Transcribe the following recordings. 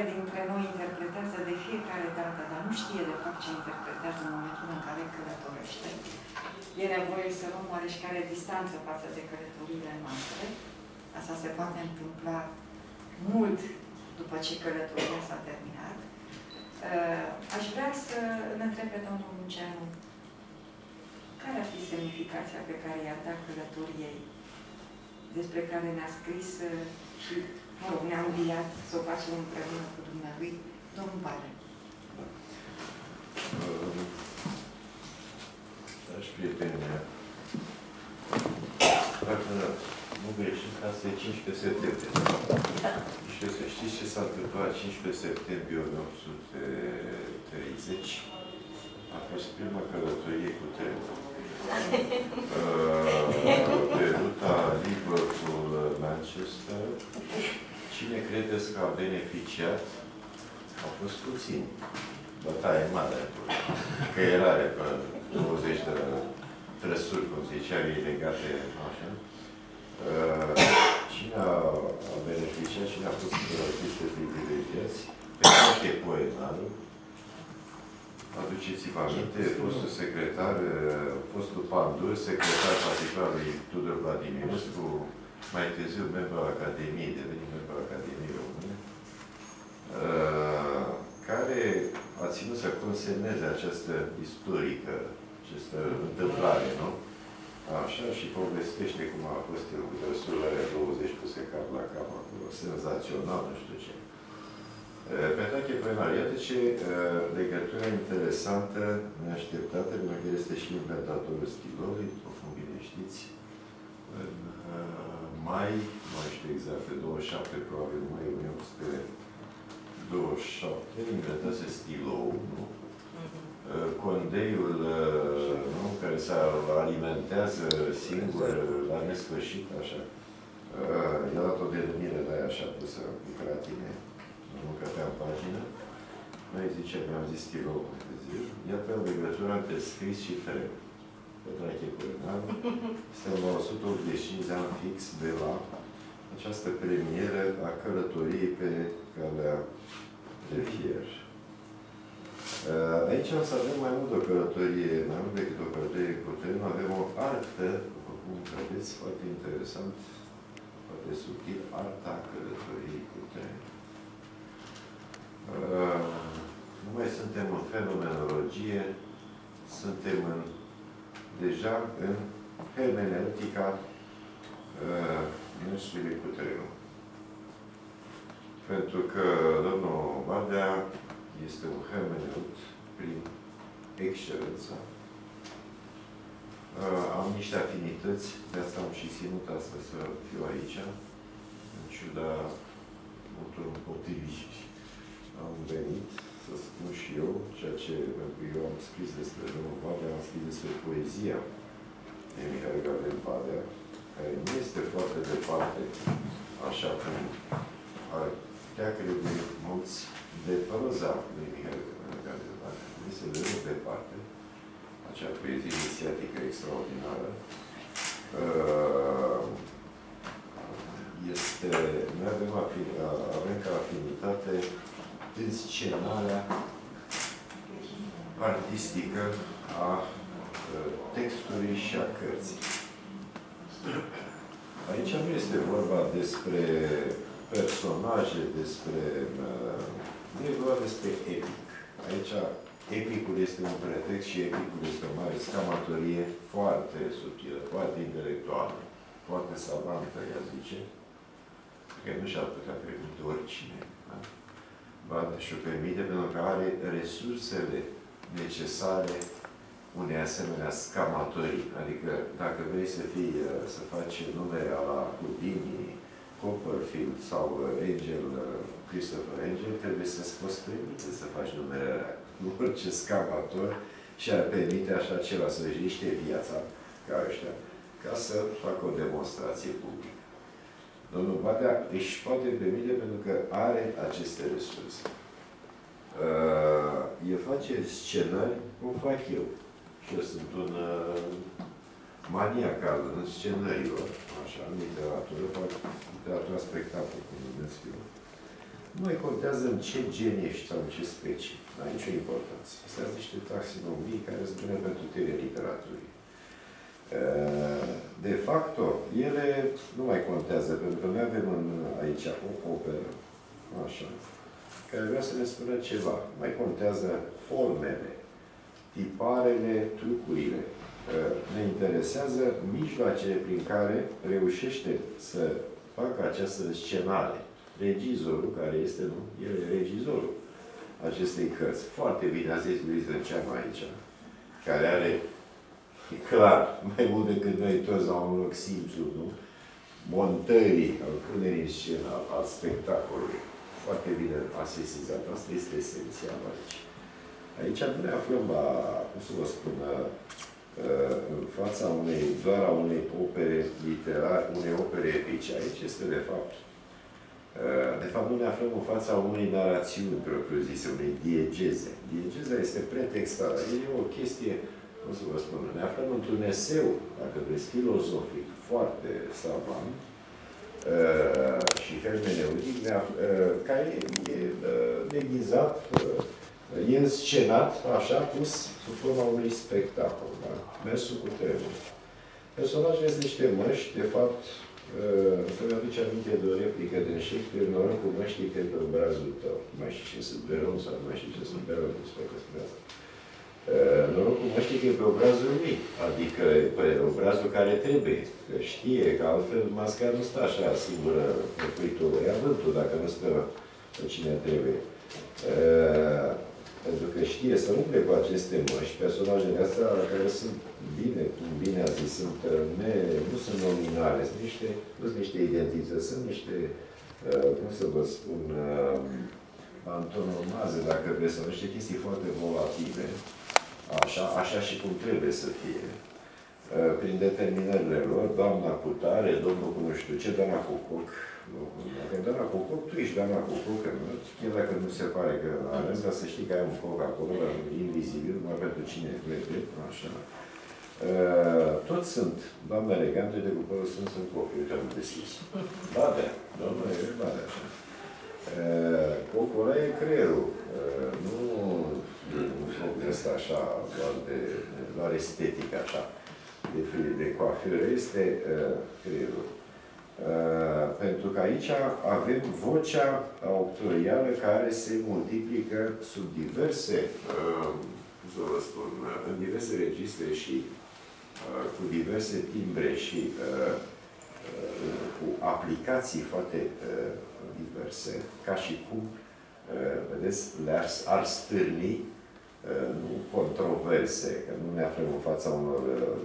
fiecare dintre noi interpretează de fiecare dată, dar nu știe de fapt ce interpretează în momentul în care călătorește. E nevoie să luăm oareșcare distanță față de călătorile noastre. Asta se poate întâmpla mult după ce călătoria s-a terminat. Uh, aș vrea să îl întreb pe domnul Munceanu care ar fi semnificația pe care i-ar da călătoriei despre care ne-a scris uh, și, mă rog, ne-a înviat să o facem împreună cu dumnealui, domnul Bale. Dragi prieteni mea, dacă nu greșesc, asta e 15 septembrie. Și să știți ce s-a întâmplat 15 septembrie 1830? A fost prima călătorie cu trenul. pe ruta Liverpool-Manchester. Cine credeți că a beneficiat? Au fost puțini. Bătaie mare. Că era pe 20 de trăsuri, cum zicea, legate așa. Cine a, a beneficiat, cine a fost peste privilegiați? Pe toate poemarul, Aduceți-vă aminte, fostul secretar, fostul Pandur, secretar particular lui Tudor Vladimirescu, mai târziu membru al Academiei, devenit membru al Academiei Române, uh, care a ținut să consemneze această istorică, această întâmplare, nu? Așa, și povestește cum a fost el cu 20 puse cap la cap acolo, senzațional, nu știu ce. Petache Plenar, iată ce legătură interesantă, neașteptată, pentru că este și inventatorul stilului, cum bine știți. În mai, mai știu exact, pe 27, probabil mai 1827, inventase stilou, nu? Mhm. Condeiul, nu? care se alimentează singur la nesfârșit, așa. I-a dat o denumire de aia așa pusă cu cratine nu căpeam pagină. Noi zice, mi-am zis stilou mai târziu. Iată legătura între scris și tren. Petrache Curenaru. Suntem la 185 de ani fix de la această premieră a călătoriei pe calea de fier. Aici să avem mai mult o călătorie, mai mult decât o călătorie cu trenul, avem o artă, după cum vedeți, foarte interesant, foarte subtil, arta călătoriei cu trenul. Uh, nu mai suntem în fenomenologie, suntem în, deja în hermeneutica uh, mersului cu trenul. Pentru că domnul Badea este un hermeneut prin excelență. Uh, am niște afinități, de asta am și ținut astăzi să fiu aici, în ciuda multor împotriviri am venit să spun și eu, ceea ce eu am scris despre domnul Badea, am scris despre poezia de Mihai Gabriel Badea, care nu este foarte departe, așa cum ar putea crede mulți de proza lui Mihai Gabriel Badea. Nu este deloc departe acea poezie inițiatică extraordinară. Uh, este, noi avem, avem ca afinitate înscenarea artistică a textului și a cărții. Aici nu este vorba despre personaje, despre... Nu e vorba despre epic. Aici epicul este un pretext și epicul este o mare scamatorie foarte subtilă, foarte intelectuală, foarte savantă, ea zice, că nu și-ar putea permite oricine. Da? și o permite pentru că are resursele necesare unei asemenea scamatorii. Adică dacă vrei să fii, uh, să faci nume la Houdini, Copperfield sau uh, Angel, uh, Christopher Angel, trebuie să-ți poți permite să faci numele alea. Nu orice scamator și ar permite așa ceva să-și riște viața ca ăștia, ca să facă o demonstrație publică. Domnul Badea își poate permite pentru că are aceste resurse. Uh, el face scenari cum fac eu. Și eu sunt un uh, maniac al scenărilor, așa, în literatură, fac literatura spectacol, cum numesc eu. Nu mai contează în ce gen ești sau în ce specie. Nu are nicio importanță. Astea sunt niște taxinomii care sunt bune pentru teoria literaturii. De facto, ele nu mai contează, pentru că noi avem în, aici o operă, așa, care vrea să ne spună ceva. Mai contează formele, tiparele, trucurile. Ne interesează mijloacele prin care reușește să facă această scenare. Regizorul, care este, nu? El e regizorul acestei cărți. Foarte bine a zis Luis Zăceanu aici, care are, clar, mai mult decât noi toți la un loc simțul, nu? Montării, al punerii în scenă, al, al spectacolului. Foarte bine a sesizat. Asta este esențial aici. Aici nu ne aflăm la, cum să vă spun, în fața unei, doar a unei opere literare, unei opere epice. Aici este, de fapt, de fapt, nu ne aflăm în fața unei narațiuni propriu-zise, unei diegeze. Diegeza este pretextată. E o chestie, cum să vă spun, ne aflăm într-un eseu, dacă vreți, filozofic, foarte savant, și hermeneutic, care e deghizat e înscenat, așa, pus sub forma unui spectacol, da? Mersul cu trenul. Personajele sunt niște măști, de fapt, uh, să-mi aduce aminte de o replică din Shakespeare, noroc cu măștii că pe obrazul tău. Mai știi ce sunt beron sau mai știi ce sunt beron, despre că spune asta. Uh, norocul măștii că e pe obrazul lui, adică pe obrazul care trebuie, că știe că altfel masca nu stă așa singură pe cuitul, ia vântul dacă nu stă pe cine trebuie. Uh, pentru că știe să umple cu aceste măști, personajele astea care sunt bine, cum bine a zis, sunt, uh, ne, nu sunt nominale, sunt niște, nu sunt niște identități, sunt niște, uh, cum să vă spun, uh, antonomaze, dacă vreți, sau niște chestii foarte volatile, așa, așa și cum trebuie să fie. Uh, prin determinările lor, doamna cu tare, domnul cu nu știu ce, doamna cu coc, dacă Dana Cococ, tu ești Dana Cococ, chiar dacă nu se pare că are, dar să știi că ai un coc acolo, invizibil, numai pentru cine crede, așa. Uh, toți sunt, doamne elegante de cu părul sunt în copii, uite am deschis. Bade, doamne, e bade așa. Uh, cocul ăla e creierul, uh, nu un foc ăsta așa, doar de, doar estetic așa, de, de coafură, este uh, creierul. Uh, pentru că aici avem vocea autorială care se multiplică sub diverse, uh, cum să vă spun, în diverse registre și uh, cu diverse timbre și uh, uh, cu aplicații foarte uh, diverse, ca și cum, uh, vedeți, le-ar ar stârni uh, nu controverse, că nu ne aflăm în fața unor uh,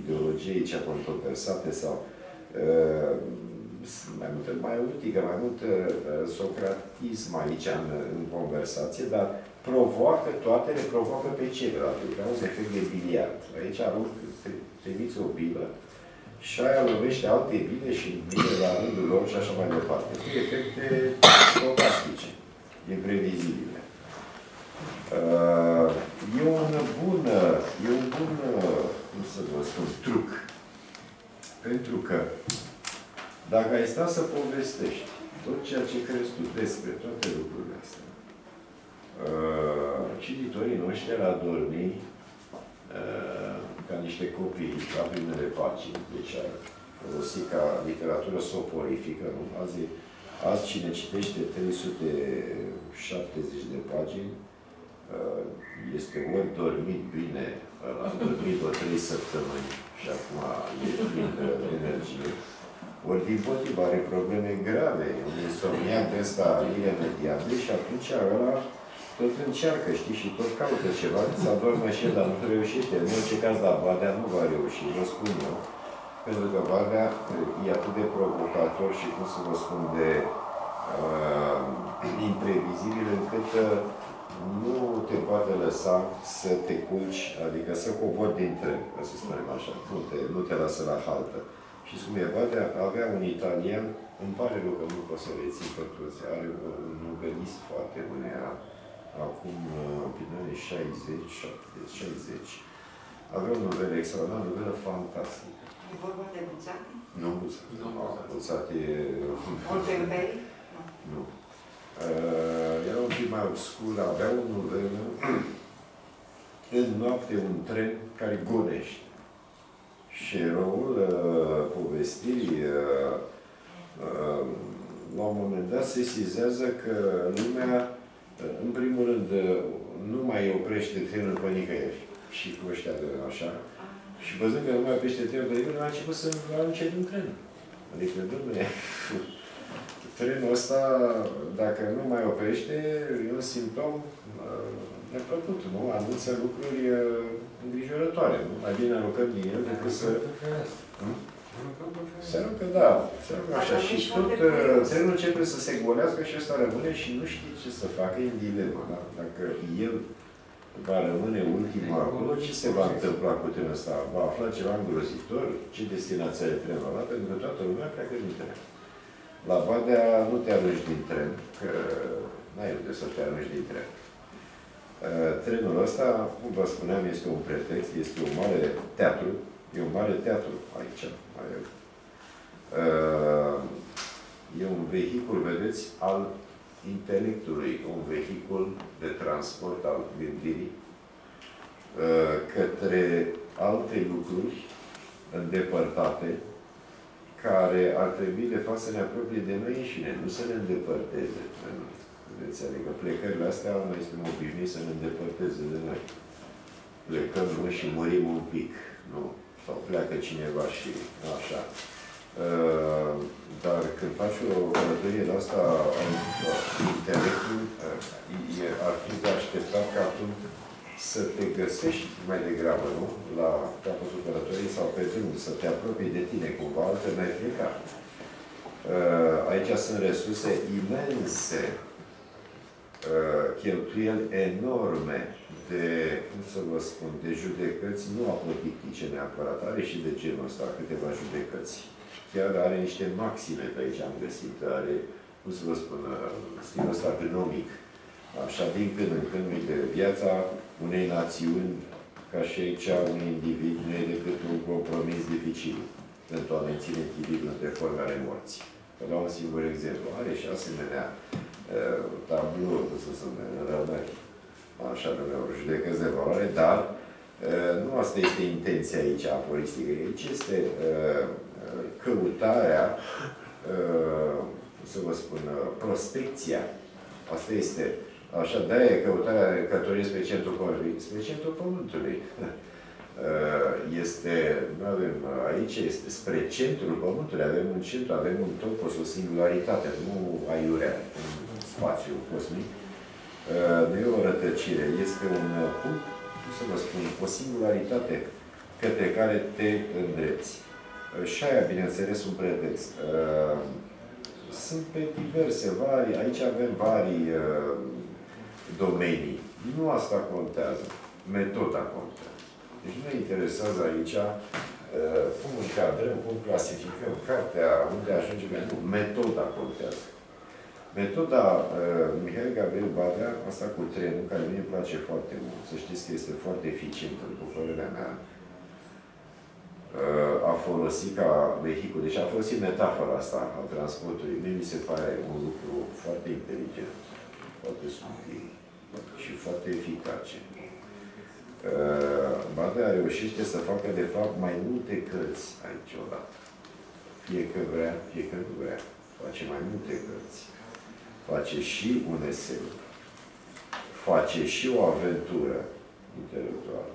ideologii aici controversate sau Uh, mai multă maiotică, mai mult uh, socratism aici în, în conversație, dar provoacă, toate le provoacă pe celelalte. Ca un efect de biliard. Aici arunc, trimiți o bilă și aia lovește alte bile și bine la rândul lor și așa mai departe. Cu efecte stocastice, imprevizibile. Uh, e un bun, e un bun, cum să vă spun, truc pentru că dacă ai sta să povestești tot ceea ce crezi tu despre toate lucrurile astea, uh, cititorii noștri ar dormi uh, ca niște copii la primele pagini, deci ar folosi ca literatură soporifică, nu? Azi, azi cine citește 370 de pagini, uh, este ori dormit bine, a dormit o trei săptămâni, și acum e plin de energie. Ori din potrivă are probleme grave, un insomniac de ăsta iremediabil și atunci ăla tot încearcă, știi, și tot caută ceva, să adormă și el, dar nu reușește. În orice caz, la Badea nu va reuși, vă spun eu. Pentru că Badea e atât de provocator și, cum să vă spun, de uh, imprevizibil, încât uh, nu te poate lăsa să te culci, adică să cobori din tren, ca să spunem așa. Nu te, nu te lasă la haltă. Și cum e Badea, avea un italian, îmi pare rău că nu pot să rețin pe toți, are un novelist foarte bun, era acum, prin anii 60, 70, 60. Avea o novelă extraordinar, o novelă fantastică. E vorba de Buțati? Nu Buțati. Nu, Buțati e... Oltenberg? Nu. Uh, era un pic mai obscur, avea un novelă, în noapte un tren care gonește. Și eroul uh, povestirii, uh, uh, la un moment dat, se sizează că lumea, uh, în primul rând, uh, nu mai oprește trenul pe nicăieri. Și cu ăștia de așa. Și văzând că nu mai oprește trenul pe nicăieri, a început să arunce din tren. Adică, domnule, trenul ăsta, dacă nu mai oprește, e un simptom uh, neplăcut, nu? Anunță lucruri uh, îngrijorătoare, nu? Mai bine aruncăm din el decât să... Hmm? Se aruncă, da, se aruncă așa. Și tot uh, trenul începe să se golească și ăsta rămâne și nu știe ce să facă, e în dilemă, da? Dacă el va rămâne ultimul acolo, ce se va întâmpla cu trenul ăsta? Va afla ceva îngrozitor? Ce destinație are trenul ăla? Pentru că toată lumea pleacă din tren. La Badea nu te arunci din tren, că n-ai unde să te arunci din tren. Uh, trenul ăsta, cum vă spuneam, este un pretext, este un mare teatru, e un mare teatru aici. Uh, e un vehicul, vedeți, al intelectului, un vehicul de transport al gândirii uh, către alte lucruri îndepărtate, care ar trebui, de fapt, să ne apropie de noi înșine, nu să ne îndepărteze de noi. Vedeți? Adică plecările astea, noi suntem obișnuiți să ne îndepărteze de noi. Plecăm noi și murim un pic, nu? Sau pleacă cineva și așa. Uh, dar când faci o călătorie de asta, intelectul uh, ar fi de așteptat ca tu să te găsești mai degrabă, nu? La capătul călătoriei sau pe drum, să te apropii de tine cumva, altfel n-ai pleca. Uh, aici sunt resurse imense, uh, cheltuieli enorme de, cum să vă spun, de judecăți, nu apodictice neapărat, are și de genul ăsta câteva judecăți. Chiar are niște maxime pe aici am găsit, are, cum să vă spun, uh, stilul ăsta gnomic. Așa, din când în când, uite, viața unei națiuni, ca și aici un individ, nu e decât un compromis dificil pentru a menține echilibru între forme ale morții. Vă dau un singur exemplu. Are și asemenea uh, tablou, cum să spune, rămâni. Așa numeau judecăți de valoare, dar uh, nu asta este intenția aici aforistică. Aici este uh, căutarea, uh, să vă spun, uh, prospecția. Asta este Așa, de-aia e căutarea călătoriei spre centrul Pământului. Spre centrul Pământului. Uh, este, nu avem, aici este spre centrul Pământului, avem un centru, avem un topos, o singularitate, nu aiurea, un spațiu cosmic. Uh, nu e o rătăcire, este un punct, cum să vă spun, o singularitate către care te îndrepți. Uh, și aia, bineînțeles, un pretext. Sunt pe diverse, vari, aici avem vari domenii. Nu asta contează. Metoda contează. Deci nu ne interesează aici uh, cum încadrăm, cum clasificăm cartea, unde ajungem. Nu, metoda contează. Metoda uh, Mihail Gabriel Badea, asta cu trenul, care mie îmi place foarte mult, să știți că este foarte eficientă, după părerea mea, uh, a folosit ca vehicul, deci a folosit metafora asta a transportului. Mie mi se pare un lucru foarte inteligent, foarte subtil și foarte eficace. Uh, Badea reușește să facă, de fapt, mai multe cărți aici odată. Fie că vrea, fie că nu vrea. Face mai multe cărți. Face și un eseu. Face și o aventură intelectuală.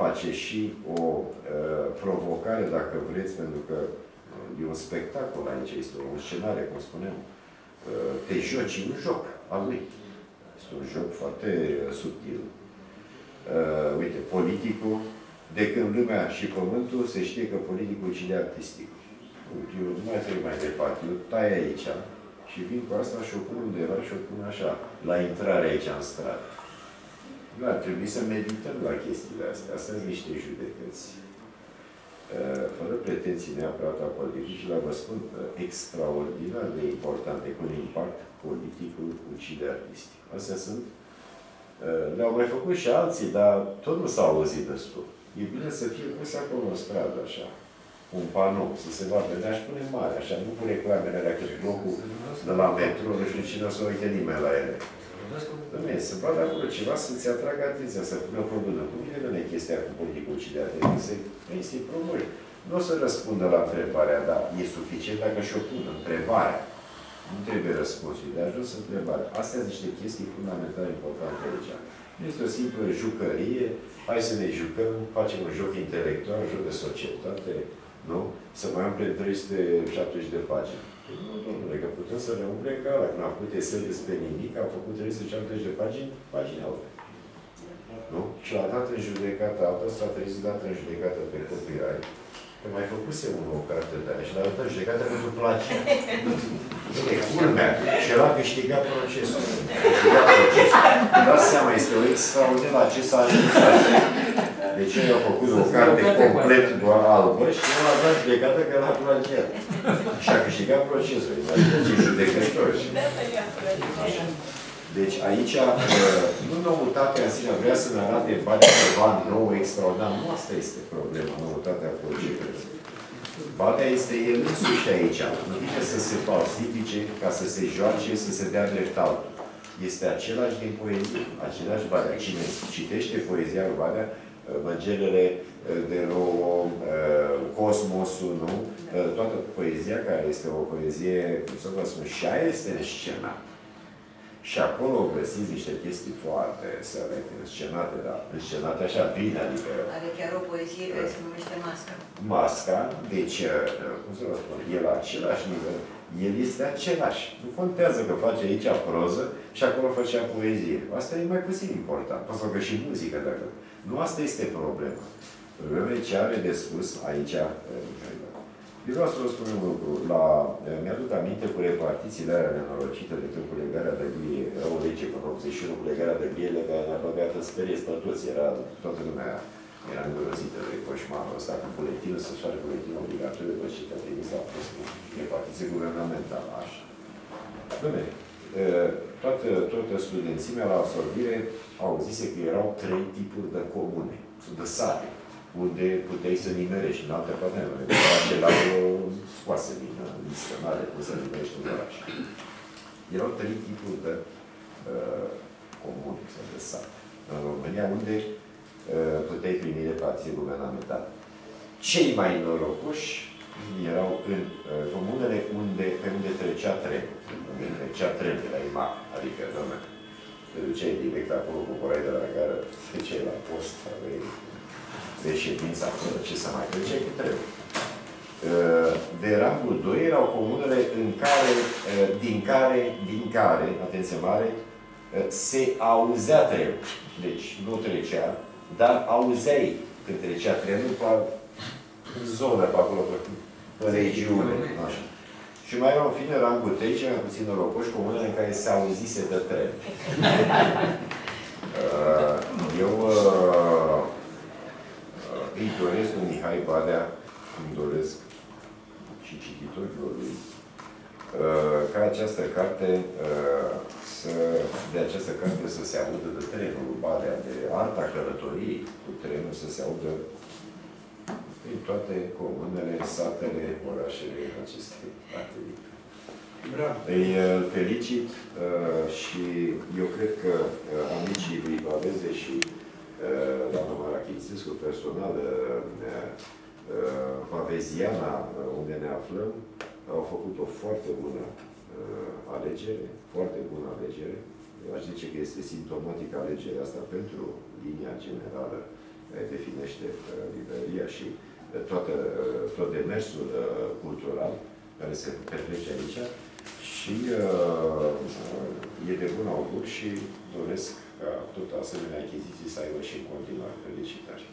Face și o uh, provocare, dacă vreți, pentru că uh, e un spectacol aici, este o scenare, cum spunem. Uh, te joci un joc al lui. Este un joc foarte uh, subtil. Uh, uite, politicul, de când lumea și pământul, se știe că politicul cine artistic. Uite, eu nu mai trebuie mai departe, eu tai aici și vin cu asta și o pun undeva și o pun așa, la intrare aici în stradă. Nu ar trebui să medităm la chestiile astea. Astea sunt niște judecăți. Uh, fără pretenții neapărat a politicii, dar vă spun, uh, extraordinar de importante, cu un impact politicul ucide artistic. Astea sunt. Uh, le-au mai făcut și alții, dar tot nu s-au auzit destul. E bine să fie pus acolo în stradă, așa. un panou, să se vadă, dar aș pune mare, așa, nu cu reclamele alea, că blocul de la metro, nu știu cine o să uite nimeni la ele. Dom'le, să vadă acolo ceva să-ți atragă atenția, să pună problemă. Cum e dom'le chestia cu politicul de atenție? Să îi promovări. Nu o să răspundă la întrebarea, dar e suficient dacă și-o pun întrebarea. Nu trebuie răspunsul, de ajuns întrebare. Astea sunt niște chestii fundamentale importante aici. Nu este o simplă jucărie, hai să ne jucăm, facem un joc intelectual, un joc de societate, nu? Să mai umplem 370 de pagini. Păi nu, domnule, că putem să ne umplem ca ăla. Când am făcut eseu despre nimic, am făcut 370 de pagini, pagini alte. Nu? Și l-a dat în judecată altă, s-a trezit dat în judecată pe copyright. Că mai făcuse unul o carte de aia și l-a dat în judecată pentru place. E culmea. Și el a câștigat procesul. Câștigat procesul. Dați seama, este o extraordinar la ce s-a ajuns. Deci el a făcut o carte complet doar albă și el a dat judecată că l-a plagiat. Și a câștigat procesul. Deci judecător. Deci aici, uh, nu noutatea în sine vrea să ne arate bani ceva nou, extraordinar. Nu asta este problema, noutatea proiectului. Batea este el însuși aici. Nu vine să se falsifice ca să se joace, să se dea drept altul. Este același din poezie, același Badea. Cine citește poezia lui Badea, uh, măgelele uh, de rouă, Cosmosul, nu? Toată poezia care este o poezie, cum să vă spun, și aia este scenă. Și acolo găsiți niște chestii foarte select, înscenate, dar înscenate așa bine, adică... Are chiar o poezie care se numește Masca. Masca, deci, uh, cum să vă spun, e la același nivel, el este același. Nu contează că face aici proză și acolo făcea poezie. Asta e mai puțin important. Poți să facă și muzică, dacă... Nu asta este problema. Problema e ce are de spus aici, uh, eu vreau să vă spun un lucru. La, mi-aduc aminte cu repartițiile alea nenorocite de când cu legarea de bie, era o lege până 81 cu legarea de biele care ne-a băgat în sperie pe toți. Era toată lumea era îngrozită de coșmarul ăsta cu buletinul, să-și face buletinul obligatoriu, după ce te-a trimis la fost cu repartiție guvernamentală, așa. Dom'le, toată, toată studențimea la absorbire au zis că erau trei tipuri de comune, de sate unde puteai să nimerești. În alte parte, orașele au scoase din listă, nu are cum să nimerești un oraș. Erau trei tipuri de uh, comune sau de sat în România, unde uh, puteai primi reparție guvernamentală. Cei mai norocoși erau în uh, comunele unde, pe unde trecea trenul. Unde trecea trenul la IMAC, adică, doamne, te duceai direct acolo cu corai de la gară, treceai la post, aveai de ședință acolo, ce să mai trece cu trebuie. Uh, de rangul 2 erau comunele în care, uh, din care, din care, atenție mare, uh, se auzea trenul. Deci nu trecea, dar auzeai când trecea trenul pe zonă, pe acolo, pe, pe regiune. Așa. Și mai erau, în fine, rangul 3, cei mai puțin norocoși, comunele în care se auzise de tren. Eu îi doresc lui Mihai Badea, îmi doresc și cititorilor lui, uh, ca această carte uh, să, de această carte să se audă de trenul Badea, de arta călătoriei cu trenul să se audă în toate comunele, satele, orașele acestei atelier. Îi uh, felicit și eu cred că amicii lui Paveze și doamna Marachitsescu, personal, Paveziana, unde ne aflăm, au făcut o foarte bună alegere, foarte bună alegere. Eu aș zice că este simptomatică alegerea asta pentru linia generală care definește librăria și toată, tot demersul cultural care se petrece aici și uh, e de bun augur și doresc ca tot asemenea achiziții să aibă și în continuare. Felicitări!